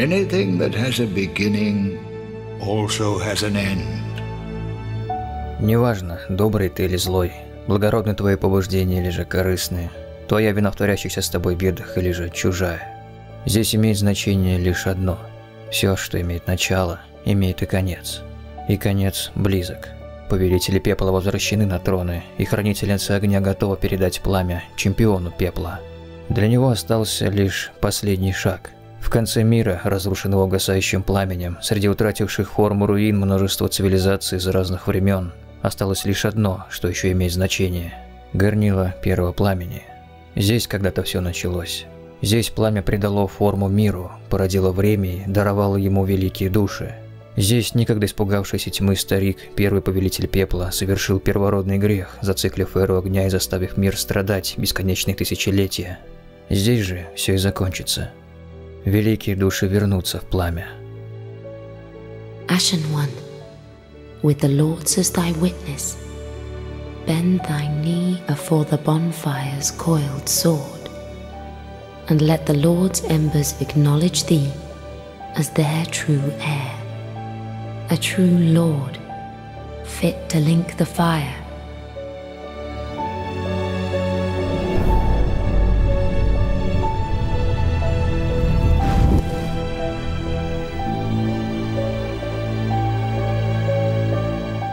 Anything that has a beginning also has an end. Неважно, добрый ты или злой, благородны твои побуждения или же корыстные, твоя вина в творящихся с тобой бедах или же чужая. Здесь имеет значение лишь одно. Все, что имеет начало, имеет и конец. И конец близок. Повелители пепла возвращены на троны, и хранительница огня готова передать пламя чемпиону пепла. Для него остался лишь последний шаг. В конце мира, разрушенного угасающим пламенем, среди утративших форму руин множество цивилизаций из разных времен, осталось лишь одно, что еще имеет значение – горнило первого пламени. Здесь когда-то все началось. Здесь пламя придало форму миру, породило время и даровало ему великие души. Здесь никогда испугавшийся тьмы старик, первый повелитель пепла, совершил первородный грех, зациклив эру огня и заставив мир страдать бесконечные тысячелетия. Здесь же все и закончится. Великие души вернутся в пламя. Ashen One, with the Lords as thy witness, bend thy knee afore the bonfire's coiled sword, and let the Lord's embers acknowledge thee as their true heir, a true Lord, fit to link the fire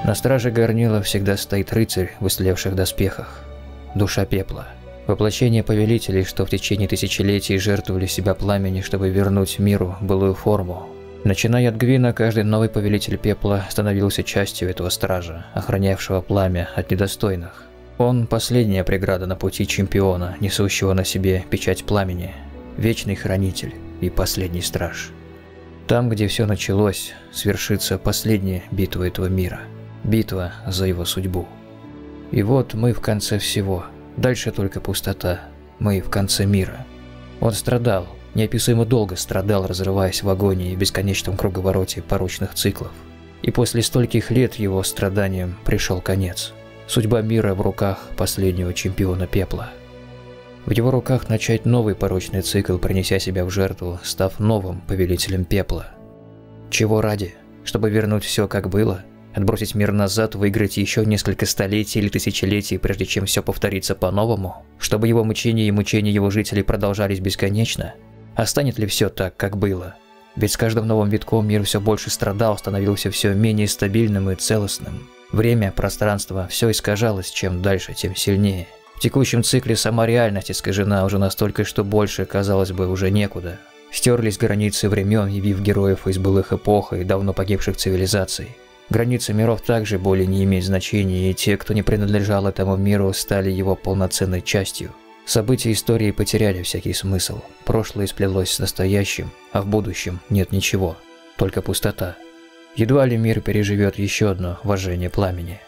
На страже горнила всегда стоит рыцарь в истлевших доспехах. Душа пепла. Воплощение повелителей, что в течение тысячелетий жертвовали себя пламени, чтобы вернуть миру былую форму. Начиная от Гвина, каждый новый повелитель пепла становился частью этого стража, охранявшего пламя от недостойных. Он – последняя преграда на пути чемпиона, несущего на себе печать пламени, вечный хранитель и последний страж. Там, где все началось, свершится последняя битва этого мира – Битва за его судьбу. И вот мы в конце всего. Дальше только пустота. Мы в конце мира. Он страдал, неописуемо долго страдал, разрываясь в агонии и бесконечном круговороте порочных циклов. И после стольких лет его страданиям пришел конец. Судьба мира в руках последнего чемпиона пепла. В его руках начать новый порочный цикл, принеся себя в жертву, став новым повелителем пепла. Чего ради? Чтобы вернуть все как было – Отбросить мир назад, выиграть еще несколько столетий или тысячелетий, прежде чем все повторится по-новому? Чтобы его мучения и мучения его жителей продолжались бесконечно? А станет ли все так, как было? Ведь с каждым новым витком мир все больше страдал, становился все менее стабильным и целостным. Время, пространство, все искажалось, чем дальше, тем сильнее. В текущем цикле сама реальность искажена уже настолько, что больше, казалось бы, уже некуда. Стерлись границы времен, явив героев из былых эпох и давно погибших цивилизаций. Границы миров также более не имеют значения, и те, кто не принадлежал этому миру, стали его полноценной частью. События истории потеряли всякий смысл. Прошлое сплелось с настоящим, а в будущем нет ничего, только пустота. Едва ли мир переживет еще одно вожжение пламени.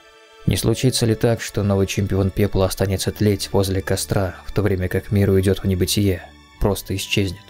Не случится ли так, что новый чемпион пепла останется тлеть возле костра, в то время как мир уйдет в небытие, просто исчезнет?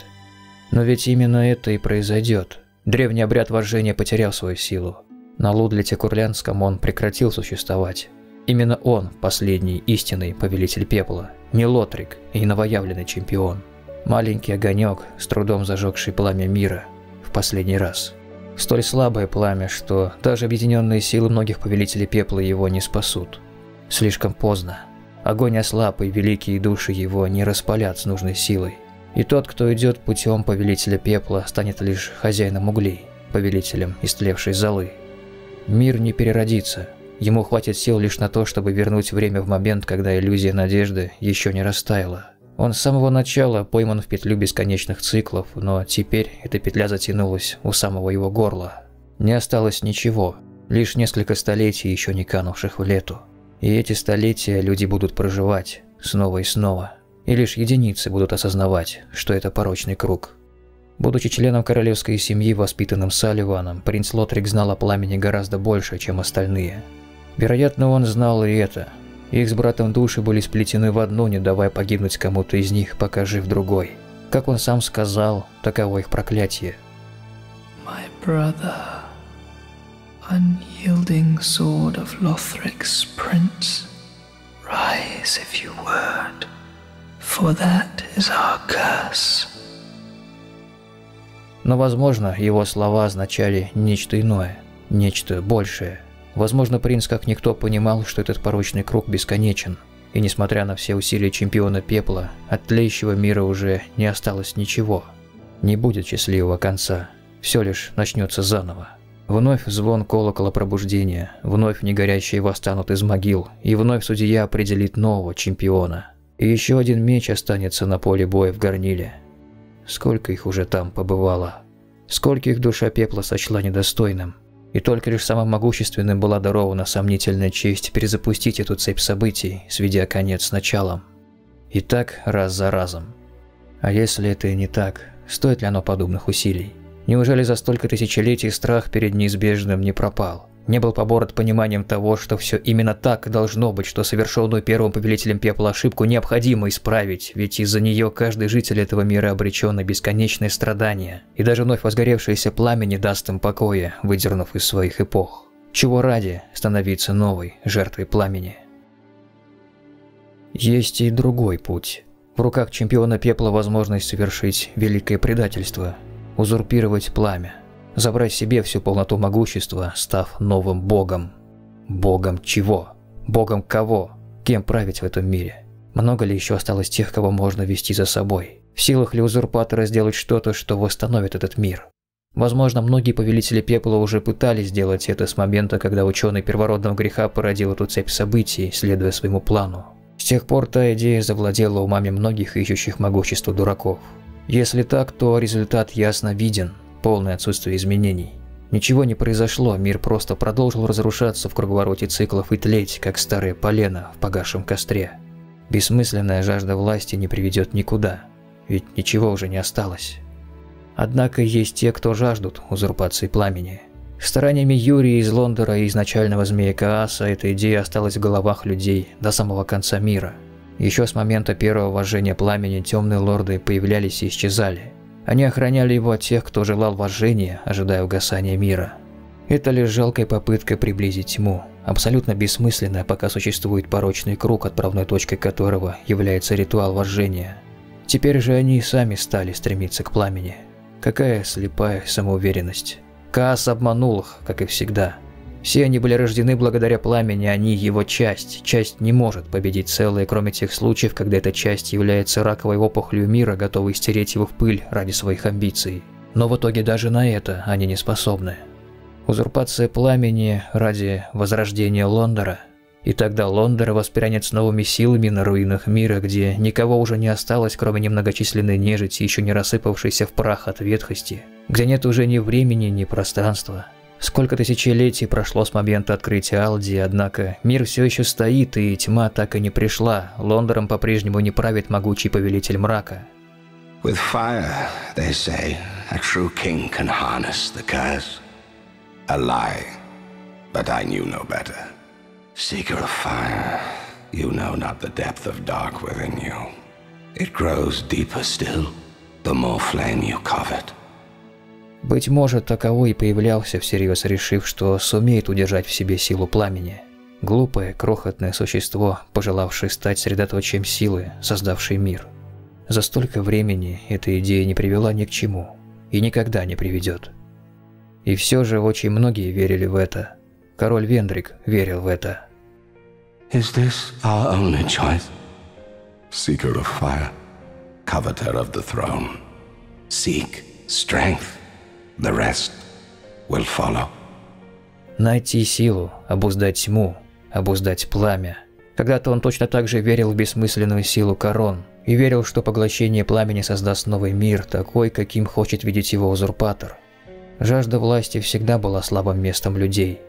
Но ведь именно это и произойдет. Древний обряд вожжения потерял свою силу. На Лудлите Курлянском он прекратил существовать. Именно он – последний истинный повелитель пепла, не Лотрик и новоявленный чемпион. Маленький огонек, с трудом зажегший пламя мира в последний раз. Столь слабое пламя, что даже объединенные силы многих повелителей пепла его не спасут. Слишком поздно. Огонь ослаб, и великие души его не распалят с нужной силой. И тот, кто идет путем повелителя пепла, станет лишь хозяином углей, повелителем истлевшей золы. Мир не переродится. Ему хватит сил лишь на то, чтобы вернуть время в момент, когда иллюзия надежды еще не растаяла. Он с самого начала пойман в петлю бесконечных циклов, но теперь эта петля затянулась у самого его горла. Не осталось ничего, лишь несколько столетий, еще не канувших в лету. И эти столетия люди будут проживать снова и снова. И лишь единицы будут осознавать, что это порочный круг. Будучи членом королевской семьи, воспитанным Салливаном, принц Лотрик знал о пламени гораздо больше, чем остальные. Вероятно, он знал и это. Их с братом души были сплетены в одну, не давая погибнуть кому-то из них, пока жив другой. Как он сам сказал, таково их проклятие. My brother, unyielding sword of Lothric's prince, rise if you would, for that is our curse. Но, возможно, его слова означали нечто иное, нечто большее. Возможно, принц как никто понимал, что этот порочный круг бесконечен. И несмотря на все усилия чемпиона пепла, от тлеющего мира уже не осталось ничего. Не будет счастливого конца. Все лишь начнется заново. Вновь звон колокола пробуждения, вновь негорящие восстанут из могил, и вновь судья определит нового чемпиона. И еще один меч останется на поле боя в горниле. Сколько их уже там побывало. Сколько их душа пепла сочла недостойным. И только лишь самым могущественным была дарована сомнительная честь перезапустить эту цепь событий, сведя конец с началом. И так раз за разом. А если это и не так, стоит ли оно подобных усилий? Неужели за столько тысячелетий страх перед неизбежным не пропал? Не был поборот пониманием того, что все именно так должно быть, что совершенную первым повелителем пепла ошибку необходимо исправить, ведь из-за нее каждый житель этого мира обречен на бесконечные страдания, и даже вновь возгоревшееся пламя не даст им покоя, выдернув из своих эпох. Чего ради становиться новой жертвой пламени? Есть и другой путь. В руках чемпиона пепла возможность совершить великое предательство – узурпировать пламя, забрать себе всю полноту могущества, став новым богом. Богом чего? Богом кого? Кем править в этом мире? Много ли еще осталось тех, кого можно вести за собой? В силах ли узурпатора сделать что-то, что восстановит этот мир? Возможно, многие повелители пепла уже пытались сделать это с момента, когда ученый первородного греха породил эту цепь событий, следуя своему плану. С тех пор та идея завладела умами многих ищущих могущества дураков. Если так, то результат ясно виден – полное отсутствие изменений. Ничего не произошло, мир просто продолжил разрушаться в круговороте циклов и тлеть, как старое полено в погасшем костре. Бессмысленная жажда власти не приведет никуда, ведь ничего уже не осталось. Однако есть те, кто жаждут узурпации пламени. Стараниями Юрия из Лондора и изначального змея Кааса эта идея осталась в головах людей до самого конца мира – еще с момента первого вожжения пламени темные лорды появлялись и исчезали. Они охраняли его от тех, кто желал вожжения, ожидая угасания мира. Это лишь жалкая попытка приблизить тьму, абсолютно бессмысленная, пока существует порочный круг, отправной точкой которого является ритуал вожжения. Теперь же они и сами стали стремиться к пламени. Какая слепая самоуверенность. Каас обманул их, как и всегда – все они были рождены благодаря пламени, они его часть. Часть не может победить целое, кроме тех случаев, когда эта часть является раковой опухолью мира, готовой стереть его в пыль ради своих амбиций. Но в итоге даже на это они не способны. Узурпация пламени ради возрождения Лондора. И тогда Лондор воспрянет с новыми силами на руинах мира, где никого уже не осталось, кроме немногочисленной нежити, еще не рассыпавшейся в прах от ветхости, где нет уже ни времени, ни пространства. Сколько тысячелетий прошло с момента открытия Алди, однако мир все еще стоит, и тьма так и не пришла. Лондором по-прежнему не правит могучий повелитель мрака. With fire, they say, a true king can harness the curse. A lie, but I knew no better. Seeker of fire, you know not the depth of dark within you. It grows deeper still, the more flame you covet. Быть может, таковой и появлялся всерьез, решив, что сумеет удержать в себе силу пламени. Глупое, крохотное существо, пожелавшее стать средоточием силы, создавшей мир. За столько времени эта идея не привела ни к чему и никогда не приведет. И все же очень многие верили в это. Король Вендрик верил в это. Is this our only choice? Seeker of fire, coveter of the throne. Seek strength. The rest will follow. Найти силу, обуздать тьму, обуздать пламя. Когда-то он точно так же верил в бессмысленную силу корон и верил, что поглощение пламени создаст новый мир, такой, каким хочет видеть его узурпатор. Жажда власти всегда была слабым местом людей.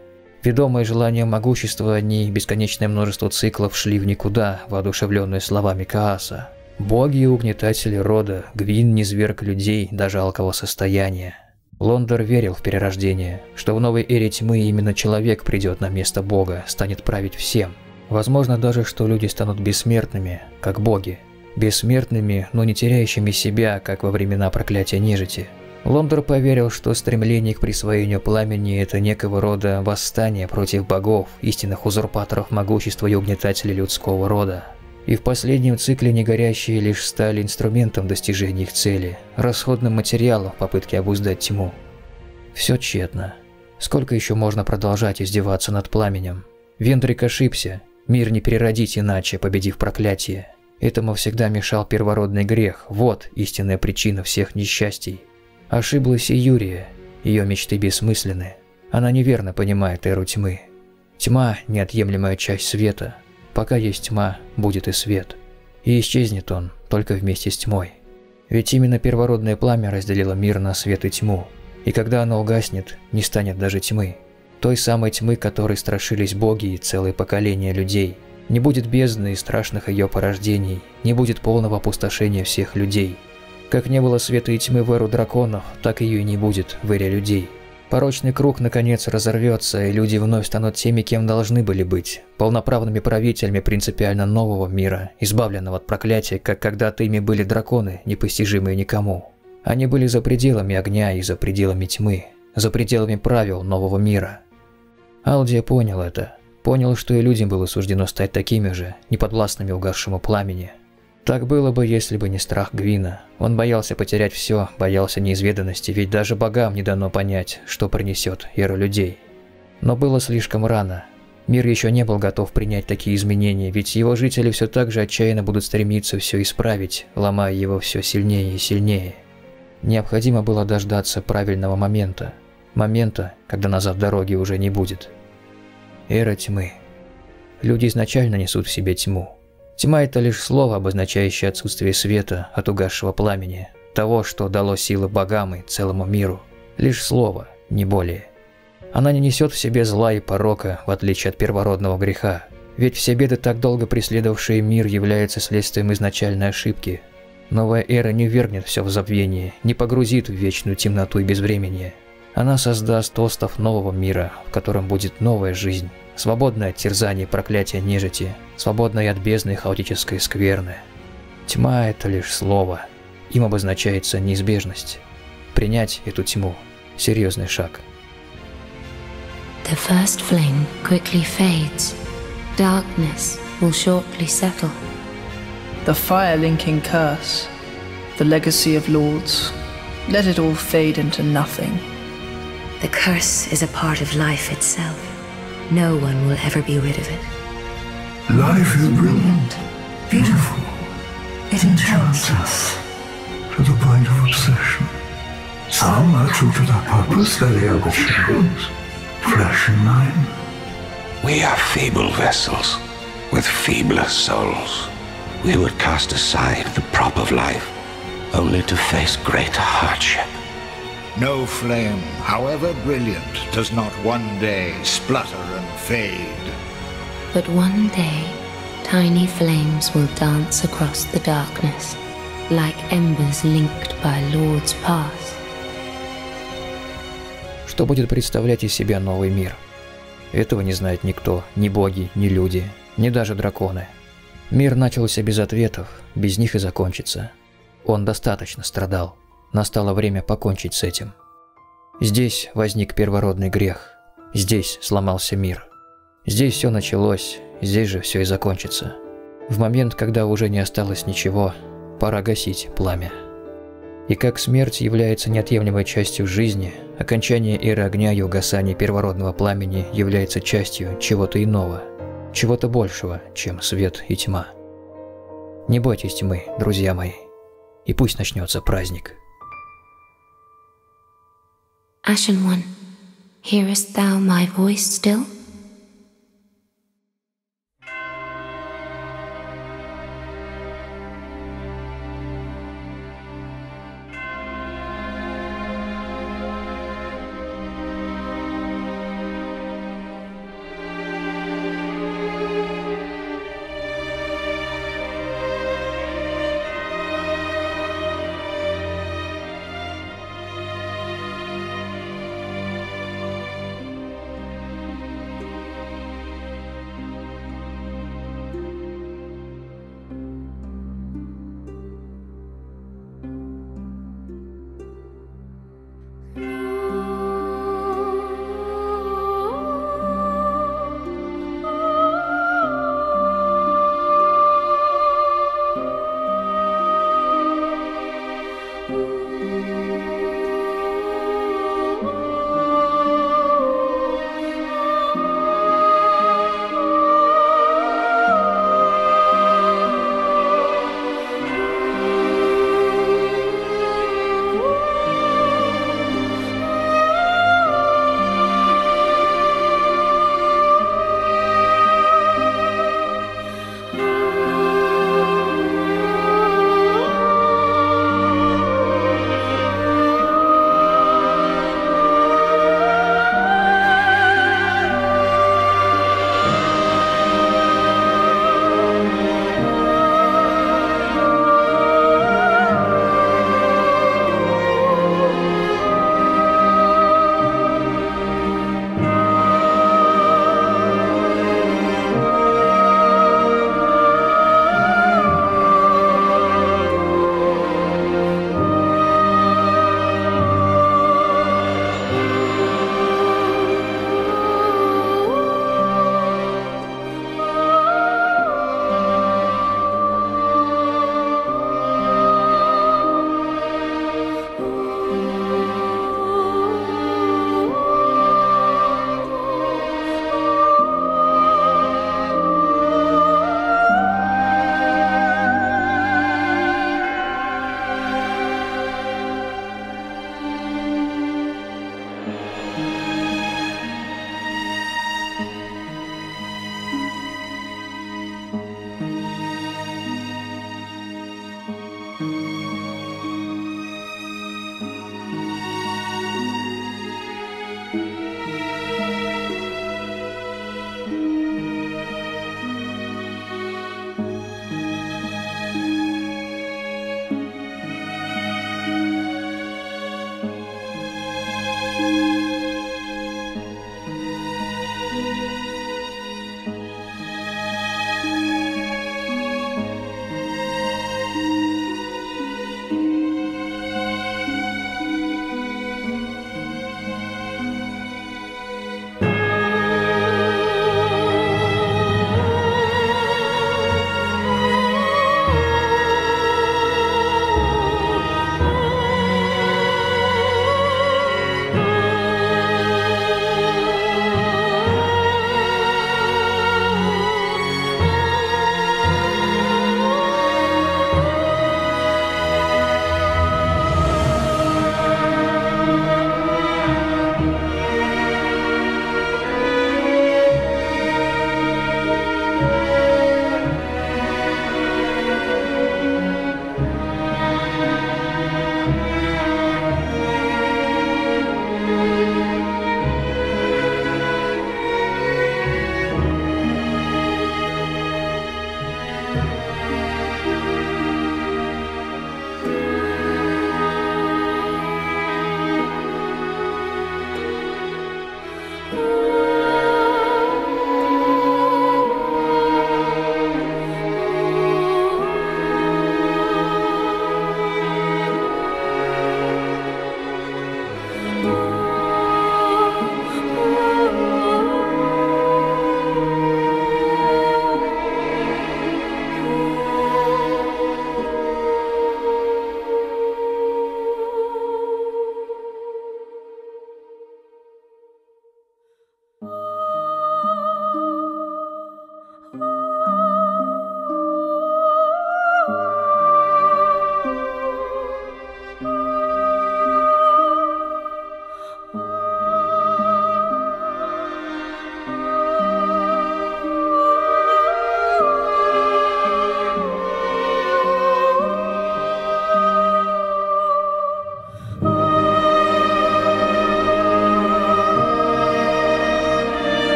Ведомые желанием могущества, они бесконечное множество циклов шли в никуда, воодушевленные словами Кааса. Боги и угнетатели рода, Гвин не зверг людей до жалкого состояния. Лондор верил в перерождение, что в новой эре тьмы именно человек придет на место Бога, станет править всем. Возможно даже, что люди станут бессмертными, как боги. Бессмертными, но не теряющими себя, как во времена проклятия нежити. Лондор поверил, что стремление к присвоению пламени – это некого рода восстание против богов, истинных узурпаторов могущества и угнетателей людского рода. И в последнем цикле негорящие лишь стали инструментом достижения их цели, расходным материалом в попытке обуздать тьму. Все тщетно. Сколько еще можно продолжать издеваться над пламенем? Вендрик ошибся. Мир не переродить иначе, победив проклятие. Этому всегда мешал первородный грех. Вот истинная причина всех несчастий. Ошиблась и Юрия. Ее мечты бессмысленны. Она неверно понимает эру тьмы. Тьма – неотъемлемая часть света. Пока есть тьма, будет и свет. И исчезнет он только вместе с тьмой. Ведь именно первородное пламя разделило мир на свет и тьму. И когда оно угаснет, не станет даже тьмы. Той самой тьмы, которой страшились боги и целые поколения людей. Не будет бездны и страшных ее порождений, не будет полного опустошения всех людей. Как не было света и тьмы в эру драконов, так ее и не будет в эре людей. Порочный круг наконец разорвется, и люди вновь станут теми, кем должны были быть, полноправными правителями принципиально нового мира, избавленного от проклятия, как когда-то ими были драконы, непостижимые никому. Они были за пределами огня и за пределами тьмы, за пределами правил нового мира. Алдия понял это, понял, что и людям было суждено стать такими же, неподвластными угасшему пламени, так было бы, если бы не страх Гвина. Он боялся потерять все, боялся неизведанности, ведь даже богам не дано понять, что принесет эра людей. Но было слишком рано. Мир еще не был готов принять такие изменения, ведь его жители все так же отчаянно будут стремиться все исправить, ломая его все сильнее и сильнее. Необходимо было дождаться правильного момента. Момента, когда назад дороги уже не будет. Эра тьмы. Люди изначально несут в себе тьму. Тьма – это лишь слово, обозначающее отсутствие света от угасшего пламени, того, что дало силы богам и целому миру. Лишь слово, не более. Она не несет в себе зла и порока, в отличие от первородного греха. Ведь все беды, так долго преследовавшие мир, являются следствием изначальной ошибки. Новая эра не вергнет все в забвение, не погрузит в вечную темноту и безвременье. Она создаст остов нового мира, в котором будет новая жизнь, свободная от терзаний и проклятия нежити, свободная от бездны и хаотической скверны. Тьма – это лишь слово. Им обозначается неизбежность. Принять эту тьму – серьезный шаг. The first flame quickly fades. Darkness will shortly settle. The fire linking curse, the legacy of lords, let it all fade into nothing. The curse is a part of life itself. No one will ever be rid of it. Life is brilliant, beautiful. It enchants us to the point of obsession. Some are true to their purpose, that they are the shadows, flesh and mind. We are feeble vessels with feebler souls. We would cast aside the prop of life only to face greater hardship. No flame, however brilliant, does not one day splutter and fade. But one day, tiny flames will dance across the darkness, like embers linked by Lord's path. Что будет представлять из себя новый мир? Этого не знает никто, ни боги, ни люди, ни даже драконы. Мир начался без ответов, без них и закончится. Он достаточно страдал. Настало время покончить с этим. Здесь возник первородный грех. Здесь сломался мир. Здесь все началось, здесь же все и закончится. В момент, когда уже не осталось ничего, пора гасить пламя. И как смерть является неотъемлемой частью жизни, окончание эры огня и угасание первородного пламени является частью чего-то иного, чего-то большего, чем свет и тьма. Не бойтесь тьмы, друзья мои, и пусть начнется праздник. Ashen One, hearest thou my voice still?